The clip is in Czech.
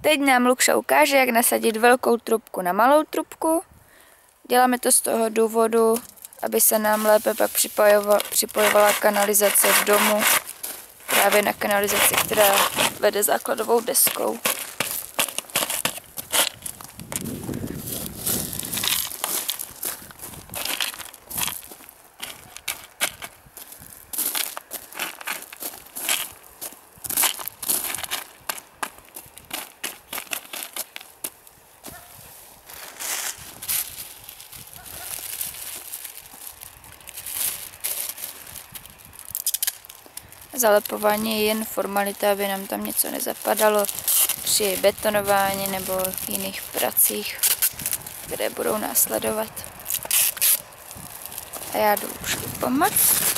Teď nám Lukša ukáže, jak nasadit velkou trubku na malou trubku. Děláme to z toho důvodu, aby se nám lépe pak připojovala, připojovala kanalizace v domu, právě na kanalizaci, která vede základovou deskou. Zalepování je jen formalita, aby nám tam něco nezapadalo při betonování nebo jiných pracích, které budou následovat. A já jdu už pomoct.